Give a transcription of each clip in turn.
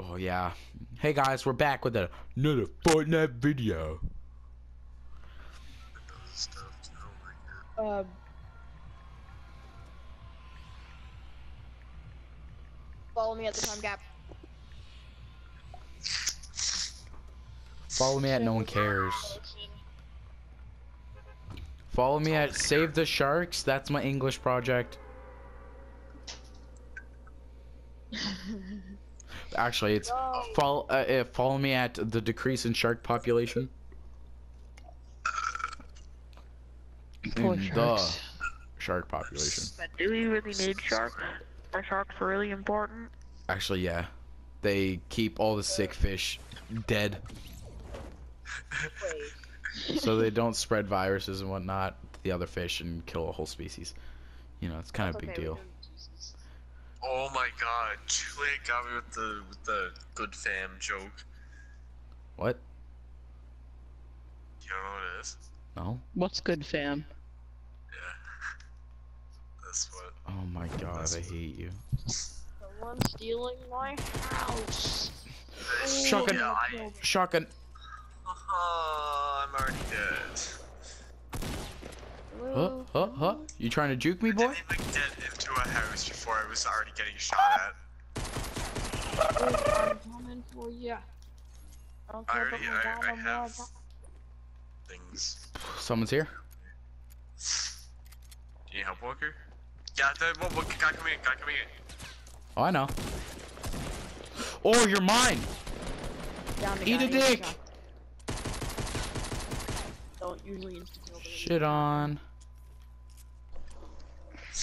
Oh yeah. Hey guys, we're back with another Fortnite video. Stuff. My god. Um. Follow me at the time gap. Follow me at no one cares. Follow me at Save the Sharks. That's my English project. Actually, it's No. follow uh, uh, follow me at the decrease in shark population. Poor sharks. The shark population. But do we really need sharks? Are sharks really important? Actually, yeah. They keep all the sick fish dead so they don't spread viruses and whatnot to the other fish and kill a whole species. You know, it's kind of a big Okay, deal. We're doing Jesus. Oh my god. Juliet got me with the with the good fam joke. What? You don't know what it is? No? What's good, fam? Yeah. That's what. Oh my god, I hate you. Someone stealing my house. Shotgun. Yeah, I, Shotgun. uh, I'm already dead. Huh? Huh? Huh? You trying to juke me, I boy? didn't even get into a house before I was already getting shot at. I'm coming for ya. I don't I already, I, I have things. Someone's here. Do you need help, Walker? Yeah, the what, what, guy coming in, guy coming in. Oh, I know. Oh, you're mine. Down Eat guy, a dick. Don't usually insta kill, Shit on.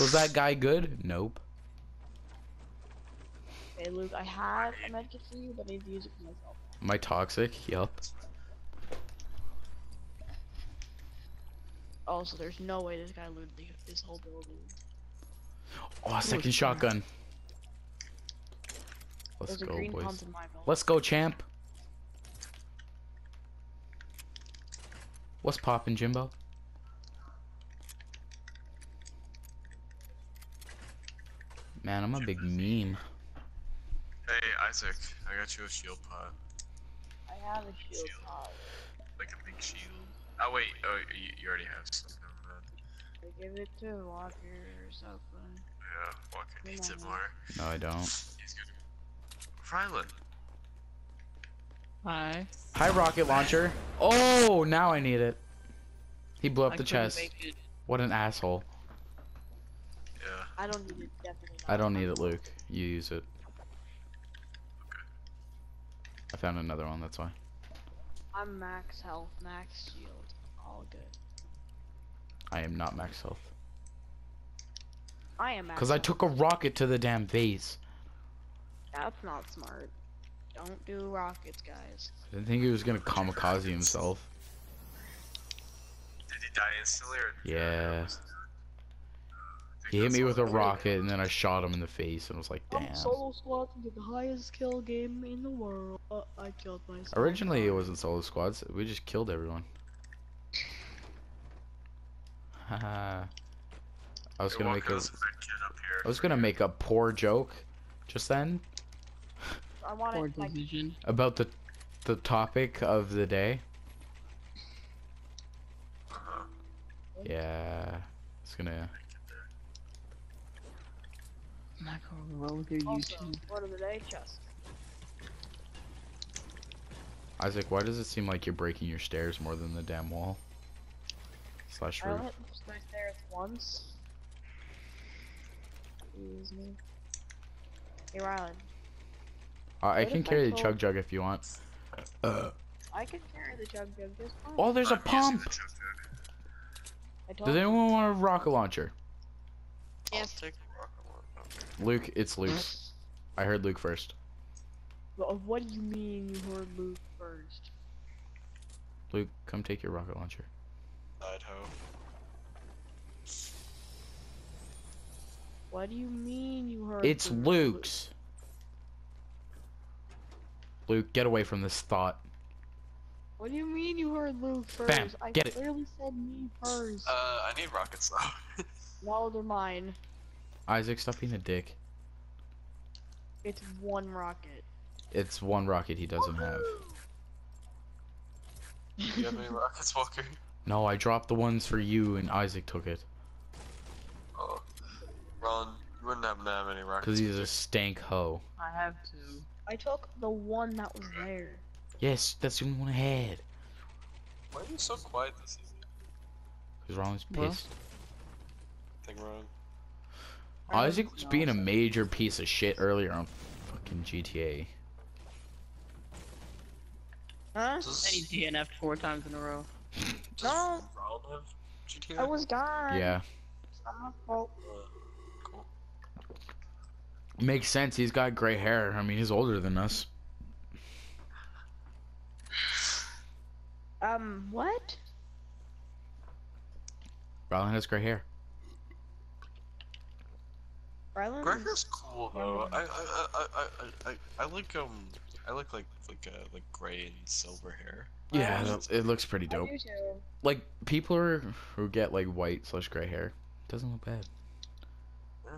Was that guy good? Nope. Hey Luke, I have a medkit for you, but I need to use it for myself. Am I toxic? Yup. Also, there's no way this guy looted this whole building. Oh, second shotgun. Let's go, boys. pump in my building. Let's go, champ. What's poppin', Jimbo? Man, I'm a big meme. Hey, Isaac, I got you a shield pot. I have a shield Shield. pod. Like a big shield. Oh, wait, oh, you, you already have some. Never mind. I give it to Walker or something. Yeah, Walker Come needs it more. No, I don't. He's good. Rylan. Hi. Hi, rocket launcher. Oh, now I need it. He blew up I the chest. What an asshole. Yeah. I don't need it, definitely not. I don't need it, Luke. You use it. I found another one, that's why. I'm max health, max shield. All good. I am not max health. I am max Because I took a rocket to the damn base. That's not smart. Don't do rockets, guys. I didn't think he was gonna kamikaze himself. Did he die instantly or? Yeah. Was- I think He hit me with a rocket and then I shot him in the face and was like, damn. solo squad to get the highest kill game in the world. Uh, I killed myself. Originally, it wasn't solo squads. We just killed everyone. Haha. I was gonna make a. there's a red kid up here. I was gonna make a poor joke, just then, I want Poor it like about the, the topic of the day. Uh-huh. Yeah. It's gonna. I'm not gonna roll with your also YouTube. word of the day chest. Isaac, why does it seem like you're breaking your stairs more than the damn wall? Slash I roof. only went there once. Excuse me. Hey Rylan, Uh, I can carry the told- chug jug if you want. Uh. I can carry the jug jug just fine. Oh, there's a I'm using pump. the chug. I told Does you. anyone want a rocket launcher? I'll Yes. take the rocket launcher. Okay. Luke, it's Luke. I heard Luke first. Well, What do you mean you heard Luke first? Luke, come take your rocket launcher. Idaho. What do you mean you heard? It's Luke Luke's. Luke, get away from this thought. What do you mean you heard Luke first? Bam, I get it. clearly said me first. Uh, I need rockets though. no, they're mine. Isaac, stop being a dick. It's one rocket. It's one rocket he doesn't have. Do you have any rockets, Walker? No, I dropped the ones for you and Isaac took it. Oh. Ron, you wouldn't happen to have any rockets. Because he's a stank hoe. I have to. I took the one that was there. Yes, that's the only one I had. Why are you so quiet this season? Because Ron's Well. pissed. Thing wrong. Isaac was being a major piece of shit earlier on fucking GTA. Huh? Does, And he DNF'd four times in a row. No. GTA? I was gone. Yeah. It's not my fault. Uh, cool. Makes sense, he's got gray hair. I mean, he's older than us. Um, what? Rylan has gray hair. Rylan? Gregor's cool though. I I, I, I, I, I, I like um I like like like uh, like gray and silver hair. Yeah, Rylan- it- it looks pretty I dope. do too. Like, people are, who get, like, white slash gray hair, doesn't look bad. Yeah.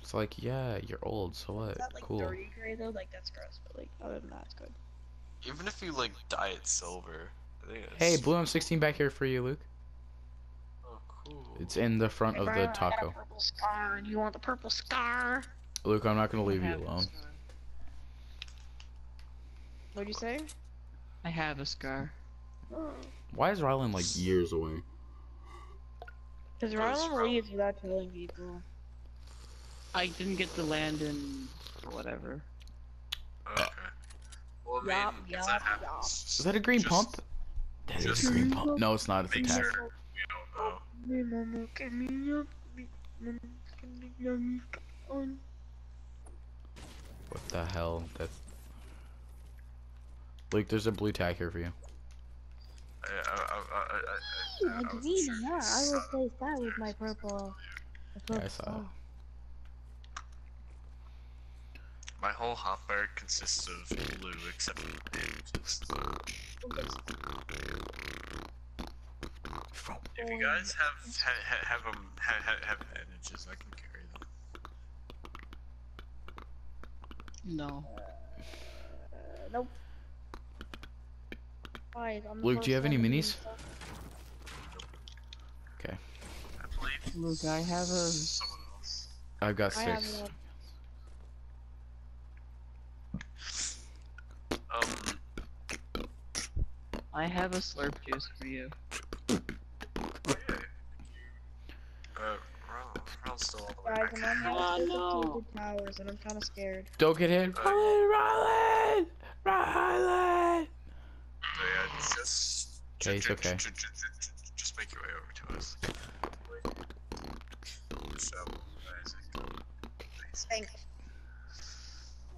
It's like, yeah, you're old, so what? Is that like Cool. dirty gray though? Like that's gross, but like other than that, it's good. Even if you like dye it silver, I think it's. Hey, Blue I'm 16 back here for you, Luke. It's in the front Hey, of the I got taco. purple scar. Do you want the purple scar? Luke, I'm not gonna leave you alone. What'd you say? I have a scar. Why is Rylan, like, years away? Because Goes Rylan from- leaves without telling people. I didn't get to land in whatever. Okay. Well, I mean, Yup, that happens, Is that a green just pump? That is a green pump. No, it's not. It's a Make tack. sure we don't know. What the hell? That's. Luke, there's a blue tag here for you. I, I, I, I, I, I, I Like wasn't green, sure yeah, if I you would saw- say that with my purple. the Yeah, I purple saw it. star. My whole hotbar consists of blue, except for the bandages. If you guys have ha, ha, have them ha, ha, have bandages, I can carry them. No. Uh, nope. Guys, I'm Luke, do you have any one to do minis? Okay. I believe Luke, I have a. someone else. I've got six. one. Um, I have a slurp juice for you. oh yeah. Uh, Ron, Ron's still all the way Guys, back. I'm on Oh, the no. and I'm kind of scared. Don't get hit. Rylan! Rylan! Rylan! So yeah, just. Okay, it's okay. ju- ju- ju- ju- Just make your way over to us. So, Isaac. Thanks.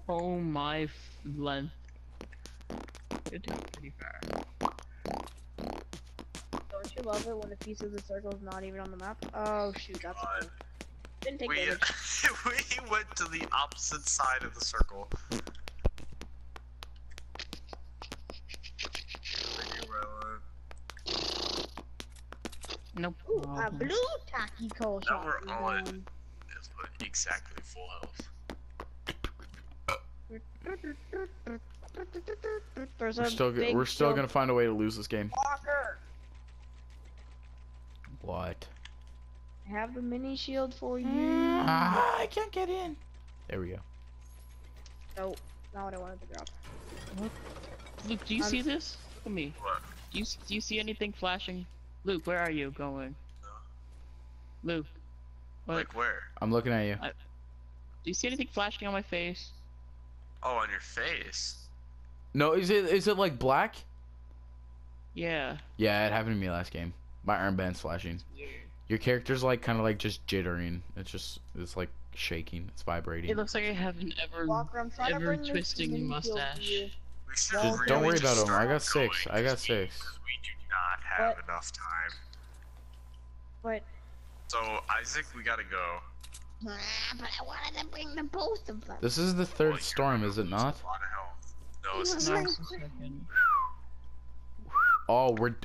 Oh my f- length. You're doing pretty far. Don't you love it when a piece of the circle is not even on the map? Oh shoot, that's God. okay. Didn't take We, damage. we went to the opposite side of the circle. Thank you, Rylan. Nope. Ooh, Oh, a blue tacky coal Now we're is on. down. Exactly full health. There's We're still, we're still gonna find a way to lose this game. blocker. What? I have the mini shield for you. Ah, I can't get in. There we go. Nope, not what I wanted to drop. Luke, do you I'm- see this? Look at me. What? Do you do you see anything flashing? Luke, where are you going? No. Luke, what? Like where? I'm looking at you. do you see anything flashing on my face? Oh, on your face. No, is it is it like black? Yeah. Yeah, it happened to me last game. My armband's flashing. Weird. Your character's like kind of like just jittering. It's just it's like shaking. It's vibrating. It looks like I haven't ever. Walker, I'm trying to ever bring this twisting mini mustache. you. We should Just really don't worry about about 'em. I got six. I got this game, six. 'cause We do not have What? enough time. But, So Isaac, we gotta go. ah, but I wanted to bring the both of them. This is the third you're storm, is it not? A lot of health. No, it's not. it's a second. Oh, we're.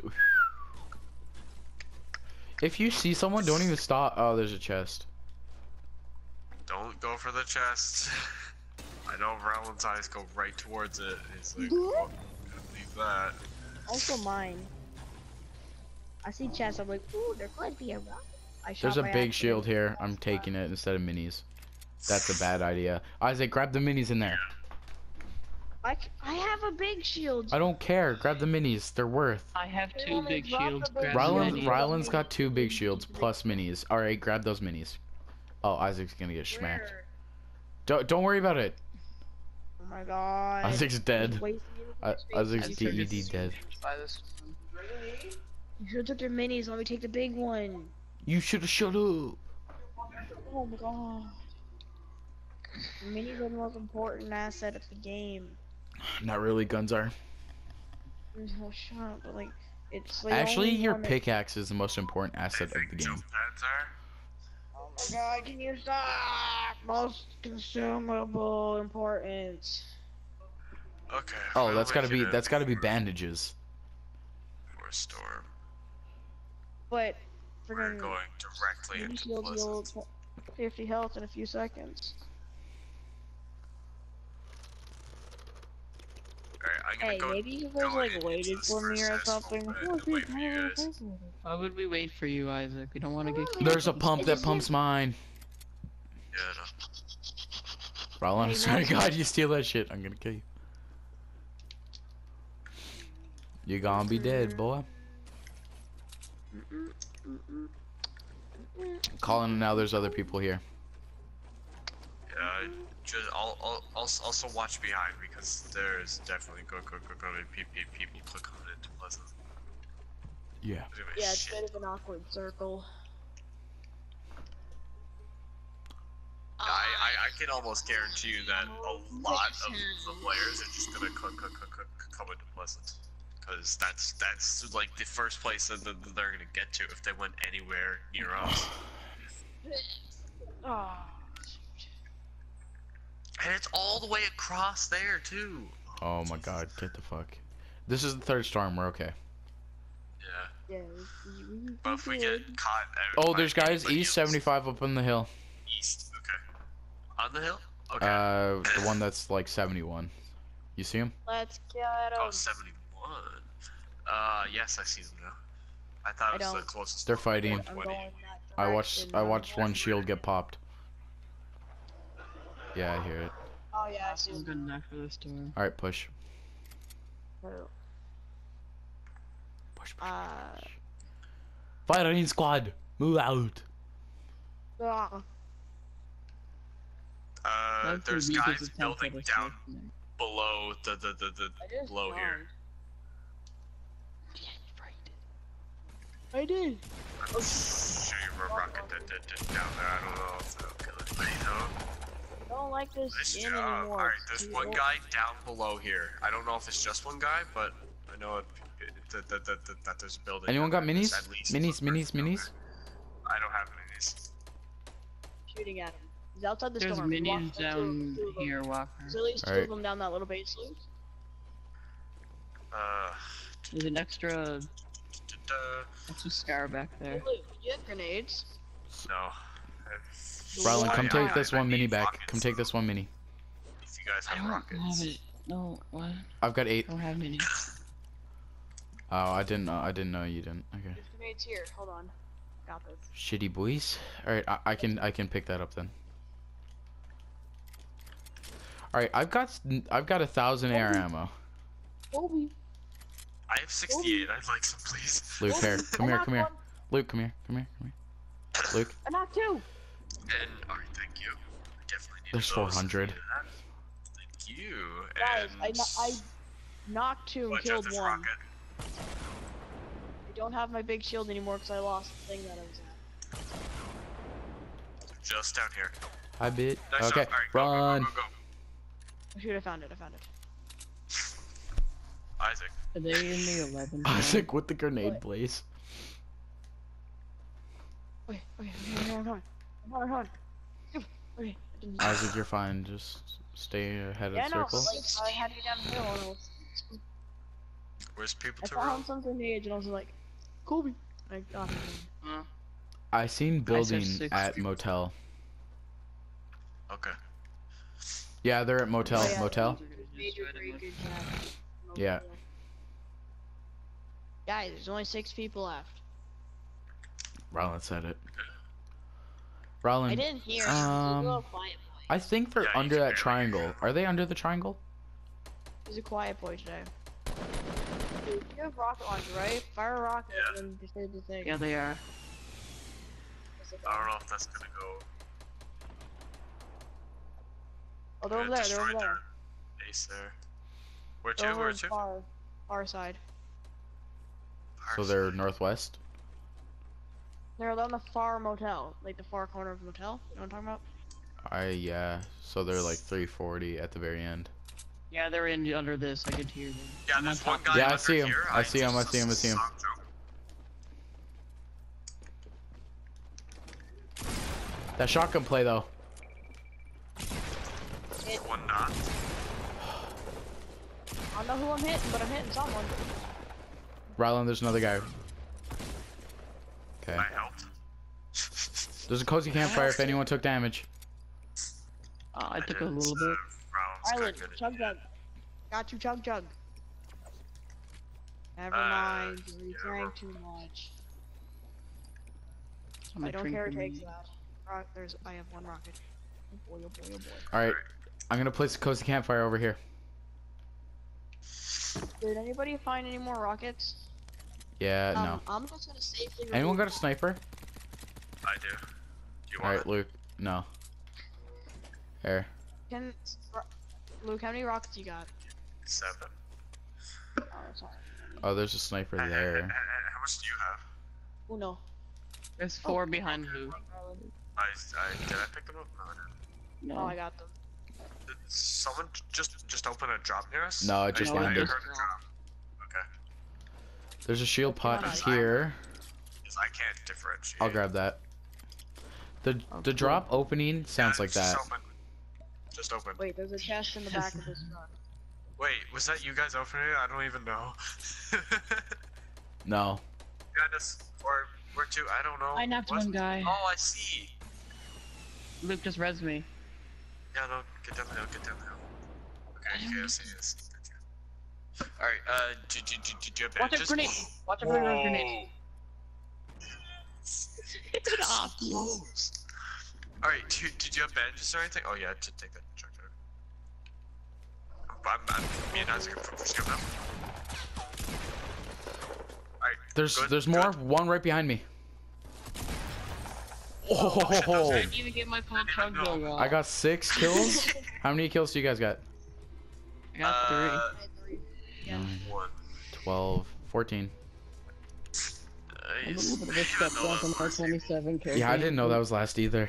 D- If you see someone, don't even stop. Oh, there's a chest. Don't go for the chest. I know Roland's eyes go right towards it. He's like, mhm. oh, gotta leave that. Also mine. I see chests. I'm like, ooh, there could be a rock. I There's a big accident. shield here. I'm taking it instead of minis. That's a bad idea. Isaac, grab the minis in there. I, c- I have a big shield. I don't care. Grab the minis. They're worth. I have two only big shields. the big grab the Rylan, minis. Rylan's got two big shields plus minis. All right, grab those minis. Oh, Isaac's gonna get smacked. Where? Don't don't worry about it. Oh my god. Isaac's dead. I- Isaac's I'm DED dead. by this one. You should have took their minis. Let me take the big one. You should have shut up. Oh my god. The minis are the most important asset of the game. Not really. Guns are. There's no shot, but like, it's like Actually, your pickaxe is the most important asset of the game. jump pads are. Oh my god, can you stop? Most consumable importance. Okay. Oh, well, that's we gotta be that's gotta be bandages. For a storm. But, We're going directly into shields Pleasant. 50 health in a few seconds. Alright, Hey, go. maybe you go guys like into waited for me or something. bed and wait for you guys. Why would we wait for you, Isaac? We don't want to get killed. There's a pump that pumps mine. Yeah, no. Rylan, I swear to God, you steal that shit, I'm gonna kill you. You're gonna be dead, boy. Calling now. There's other people here. Yeah, just I'll, I'll, I'll also watch behind because there's definitely go go go go pe- pe- people click on it Pleasant. Yeah. There's gonna be Yeah, it's shit. a bit of an awkward circle. I, I, I can almost guarantee you that a lot of the players are just gonna co- co- co- co- come into Pleasant. Because that's that's like the first place that that they're gonna get to if they went anywhere near us. Oh. And it's all the way across there too. Oh my God, get the fuck. This is the third storm. We're okay. Yeah. Yeah, we, we, we But if we get caught out Oh, there's guys east else- 75 up on the hill. East, okay. On the hill? Okay. Uh, the one that's like 71. You see him? Let's get him. oh, 71. Uh, yes, I see them now. I thought I it was the don't. closest. They're fighting. I'm 120. going that I watched. I watched one shield get popped. Yeah, I hear it. Oh yeah, I see. This is good enough for this storm. All right, push. Who? Push. push. Uh, Firing squad, move out. ah, Uh, there's guys attempt building down below the the the, the I just below here. died. I did. Shoot your rocket d- d- d- down there. I don't like this Nice skin job. anymore. Alright, there's one guy down below here. I don't know if it's just one guy, but I know it, it, that, that, that, that, that there's a building. Anyone got minis? Minis, minis, minis? I don't have minis. Shooting at him. He's outside the There's storm. minions Walk- down two of them. here, Walker. There's at least two Alright. of them down that little base loop. Uh, There's an extra, d- d- d- extra scar back Hey, there. Luke, you have grenades. no. Rylan, I- come I- take this one mini back. rockets. Come take this one mini. If you guys I have don't rockets. have it. No, what? I've got eight. I don't have any. Oh, I didn't know. I didn't know you didn't. Okay. There's grenades here. Hold on. Got this. Shitty boys. All right, I, I can I can pick that up then. All right, I've got I've got a thousand air ammo. Kobe. I have 68. I'd like some, please. Luke, here, come here, come here. Luke, come here, come here, come here. Luke, I knocked two. And alright, thank you. I definitely need There's those. 400. Thank you. Guys, and I, kno- I knocked two and watch killed one. rocket. I don't have my big shield anymore because I lost the thing that I was at. Just down here. hi bit. Nice Okay, job. Alright, go, go, go, run. go, go. Oh, shoot, I found it. I found it. Isaac. Are they in the 11? Isaac with the grenade What? blaze. Okay, okay, okay, okay, I'm on. I'm on, I'm on. Okay. Isaac, you're fine. Just stay ahead Yeah, of no, circle. like, I had to get down the hill and I was. Where's people I to found roll? some grenades and I was like, Kobe. I got him. I seen I building six at people. motel. Okay. Yeah, they're at motel. Oh, yeah. Motel. Major breakage, yeah. Yeah. Guys, there's only six people left. Rollin said it. I didn't hear. Um, a quiet boy. I think they're Yeah, under that triangle. hear. Are they under the triangle? He's a quiet boy today. Dude, you have rocket launcher, right? Fire a rocket Yeah. and just hit the thing. Yeah, they are. I don't know if that's gonna go. Oh, they're Yeah, over there. They're over there. their Base there. Where to? over Where in to? far, far side. So they're northwest. They're on the far motel, like the far corner of the motel. You know what I'm talking about? I yeah. So they're like 340 at the very end. Yeah, they're in under this. I could hear them. Yeah, I'm there's on one top guy. Yeah, I see him. Here. I see him, I see him, I see him. saw jump. That shotgun play though. One not. I don't know who I'm hitting, but I'm hitting someone. Rylan, there's another guy. Okay. I helped. There's a cozy campfire if anyone took damage. Uh, I took a didn't, little bit. Rounds Island, chug jug. Got you, chug jug. Never Uh, mind, you yeah, drank we're- too much. I'm I a don't care who drinker, takes man. that. Rock, there's, I have one rocket. Oh boy, oh boy, oh boy. All right. I'm gonna place a cozy campfire over here. Did anybody find any more rockets? Yeah. um, no. I'm just gonna safely. Anyone got a sniper? I do. Do you All want right, Luke. No. Here. Can Luke, how many rockets do you got? it? Seven. Oh, sorry. Oh, there's a sniper And- and- there. and- and How much do you have? Uno. There's four behind Lou. I, I did I pick them up? No, I didn't. Oh, No. I got them. Did someone just just open a drop near us? No, it I- just I landed. heard a drop. Okay. There's a shield pot Nice. here. 'Cause I can't differentiate. I'll grab that. The Oh, the cool. drop opening sounds Yeah, like just that. Open. Just open. Wait, there's a chest in the back of this truck. Wait, was that you guys opening it? I don't even know. No. Behind us, or where to? I don't know. I knocked What? one guy. Oh, I see. Luke just res me. Yeah, no, get down the hill, get down the hill. Okay, you guys see this. Alright, uh, did, did, did, did you have Watch a bandages? grenade. Watch a grenade. grenade. Get off. Close. Alright, did, did you have bandages or anything? Oh yeah, to take that check there. I'm, I'm, me and Isaac are just giving up. Alright, There's Good, there's more. good. One right behind me. shit, that was Oh, it. I didn't even get my full chug No. jug off. I got six kills. How many kills do you guys got? I got uh, three. Yeah. Nine, one. 12, 14. I'm a Nice. bit of a step down from our 27 character. Yeah, I didn't know that was last either.